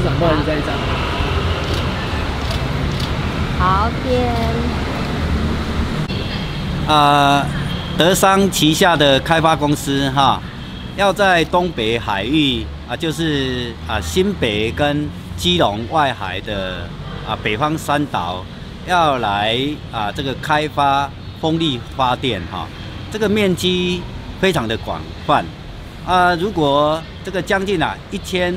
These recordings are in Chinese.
市长，不好意思，再一张。好点。啊，德商旗下的开发公司哈，要在东北海域啊，就是啊新北跟基隆外海的啊北方三岛，要来啊这个开发风力发电哈，这个面积非常的广泛啊，如果这个将近啊一千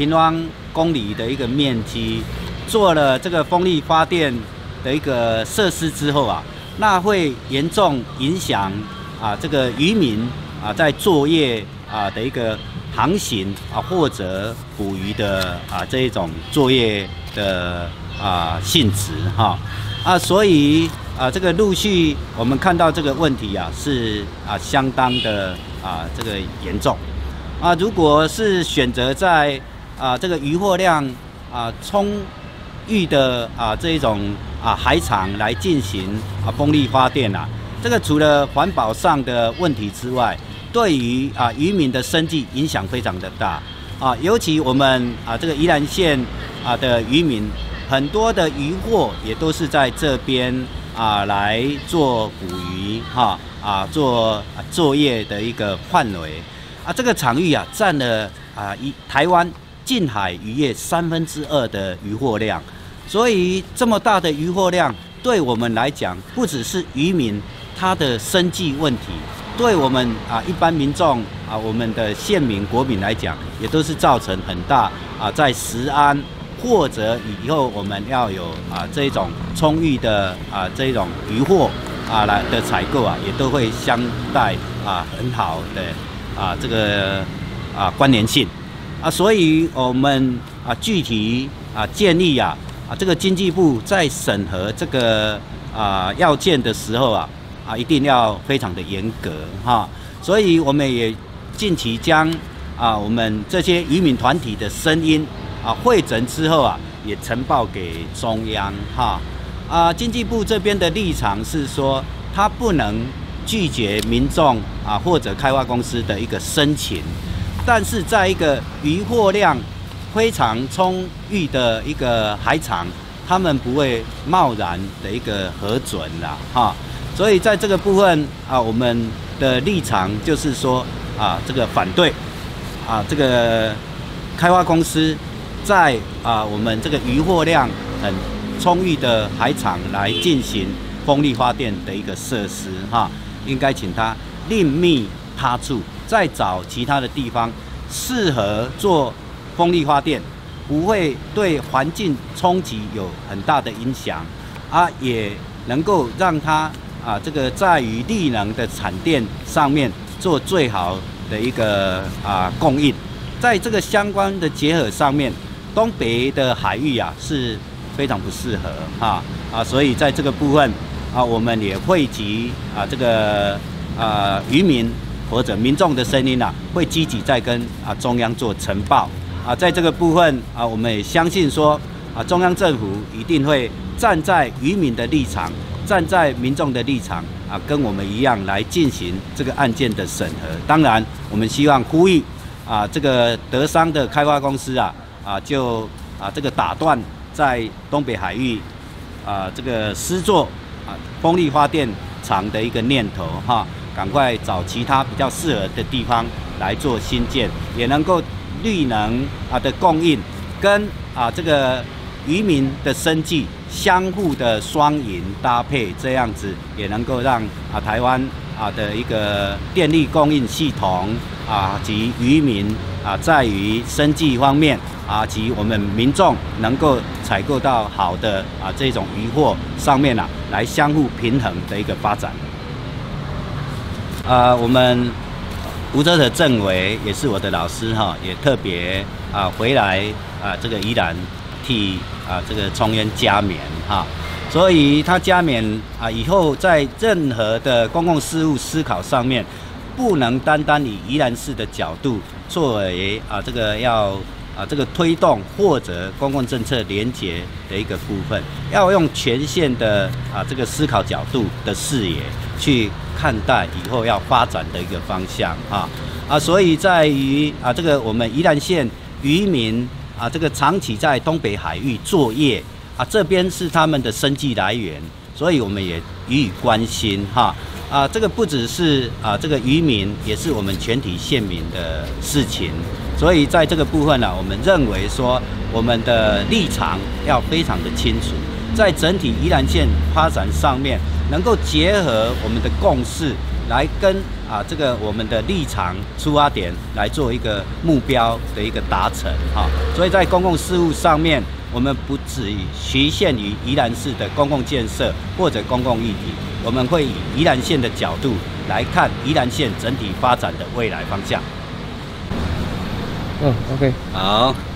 平方公里的一个面积，做了这个风力发电的一个设施之后啊。那会严重影响啊，这个渔民啊在作业啊的一个航行啊或者捕鱼的啊这一种作业的啊性质哈啊，所以啊这个陆续我们看到这个问题啊是啊相当的啊这个严重啊，如果是选择在啊这个渔获量啊充裕的啊这一种。啊，海场来进行啊风力发电啊，这个除了环保上的问题之外，对于啊渔民的生计影响非常的大啊，尤其我们啊这个宜兰县啊的渔民，很多的渔获也都是在这边啊来做捕鱼哈啊做作业的一个范围啊，这个场域啊占了啊一台湾近海渔业三分之二的渔获量。所以这么大的渔获量，对我们来讲，不只是渔民他的生计问题，对我们啊一般民众啊我们的县民国民来讲，也都是造成很大啊在食安或者以后我们要有啊这种充裕的啊这种渔获啊来的采购啊，也都会相带啊很好的啊这个啊关联性啊，所以我们啊具体啊建议啊。啊，这个经济部在审核这个啊要件的时候啊，啊一定要非常的严格哈。所以我们也近期将啊我们这些渔民团体的声音啊汇整之后啊，也呈报给中央哈。啊，经济部这边的立场是说，他不能拒绝民众啊或者开发公司的一个申请，但是在一个渔获量。非常充裕的一个海场，他们不会贸然的一个核准啦，哈，所以在这个部分啊，我们的立场就是说啊，这个反对啊，这个开发公司在啊我们这个渔获量很充裕的海场来进行风力发电的一个设施，哈，应该请他另觅他处，再找其他的地方适合做。风力发电不会对环境冲击有很大的影响，啊，也能够让它啊这个在于力能的产电上面做最好的一个啊供应，在这个相关的结合上面，东北的海域啊是非常不适合哈啊，所以在这个部分啊，我们也汇集啊这个啊渔民或者民众的声音啊，会积极在跟啊中央做呈报。啊，在这个部分啊，我们也相信说，啊，中央政府一定会站在渔民的立场，站在民众的立场，啊，跟我们一样来进行这个案件的审核。当然，我们希望呼吁，啊，这个德商的开发公司啊，啊，就啊，这个打断在东北海域啊这个施作啊风力发电厂的一个念头哈，赶快找其他比较适合的地方来做新建，也能够。绿能啊的供应，跟啊这个渔民的生计相互的双赢搭配，这样子也能够让啊台湾啊的一个电力供应系统啊及渔民啊在于生计方面啊及我们民众能够采购到好的啊这种渔获上面啊来相互平衡的一个发展。啊，我们。吴泽的政委也是我的老师哈，也特别啊回来啊这个宜兰替啊这个冲渊加冕哈，所以他加冕啊以后在任何的公共事务思考上面，不能单单以宜兰市的角度作为啊这个要啊这个推动或者公共政策连结的一个部分，要用全县的啊这个思考角度的视野去。看待以后要发展的一个方向啊啊，所以在于啊这个我们宜兰县渔民啊这个长期在东北海域作业啊，这边是他们的生计来源，所以我们也予以关心哈。啊，这个不只是啊这个渔民，也是我们全体县民的事情。所以在这个部分呢，我们认为说我们的立场要非常的清楚，在整体宜兰县发展上面，能够结合我们的共识。来跟啊这个我们的立场出发点来做一个目标的一个达成哈，所以在公共事务上面，我们不只局限于宜兰市的公共建设或者公共议题，我们会以宜兰县的角度来看宜兰县整体发展的未来方向。嗯，OK，好。